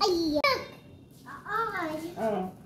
Ay. Ờ.